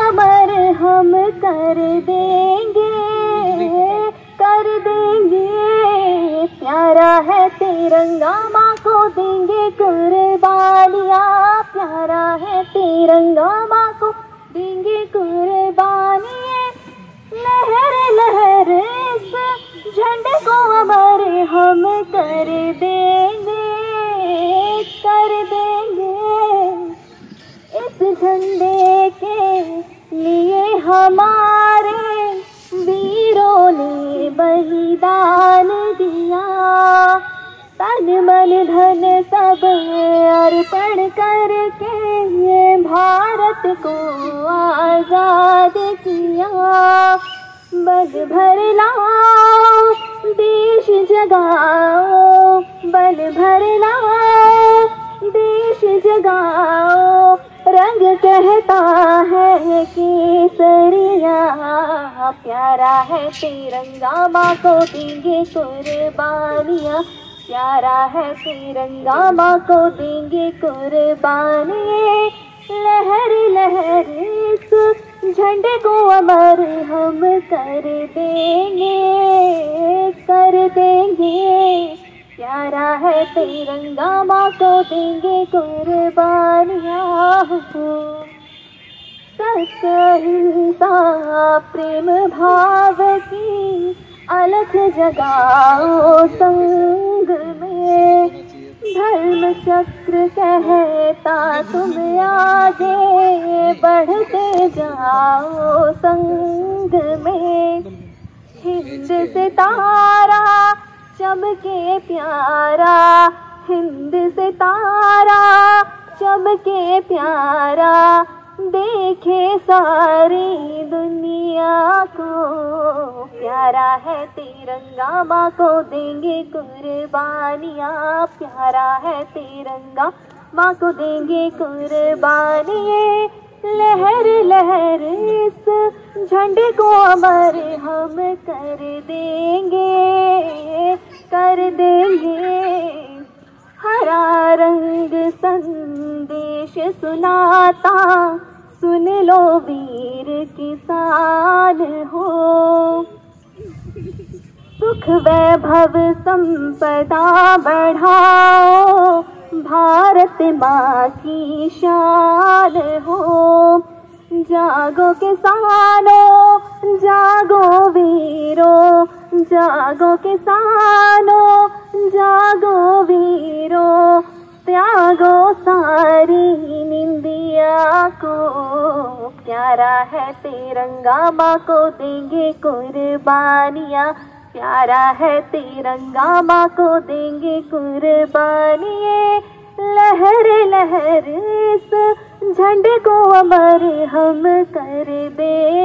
अमर हम कर देंगे कर देंगे। प्यारा है तिरंगा, माँ को देंगे कुर्बानियाँ। प्यारा है तिरंगा, माँ को देंगे कुर्बानियाँ। लहर लहर झंडे को अमर हम कर देंगे हमारे वीरों ने बलिदान दिया। तन मन धन सब अर्पण करके ये भारत को आज़ाद किया। बल भर लाओ, देश जगाओ। बल भर लाओ, देश जगाओ। रंग कहता है केसरिया प्यारा है तिरंगा माँ को देंगे कुर्बानियाँ। प्यारा है तिरंगा माँ को देंगे कुर्बानी लहर लहर, इस झंडे को अमर हम कर देंगे कर देंगे। तिरंगा माँ को देंगे कुर्बानियाँ। सत्ता प्रेम भाव की अलख जगाओ संग में। धर्म चक्र कहता तुम आगे बढ़ते जाओ संग में। हिंद से तारा चमके प्यारा, हिंद से तारा चमके प्यारा, देखे सारी दुनिया को। प्यारा है तिरंगा, माँ को देंगे कुर्बानियाँ। प्यारा है तिरंगा, माँ को देंगे कुर्बानियाँ। लहर लहर, इस झंडे को अमर हम कर देंगे। कर देंगे। हरा रंग संदेश सुनाता, सुन लो वीर किसान हो। सुख वैभव संपदा बढ़ाओ, भारत माँ की शान हो। जागो किसानों, जागो वीरों जागो किसानों, जागो वीरों, त्यागो सारी निंदिया को। प्यारा है तिरंगा माँ को देंगे कुर्बानियाँ। प्यारा है तिरंगा माँ को देंगे कुर्बानिए। लहर लहर, इस झंडे को अमर हम कर देंगे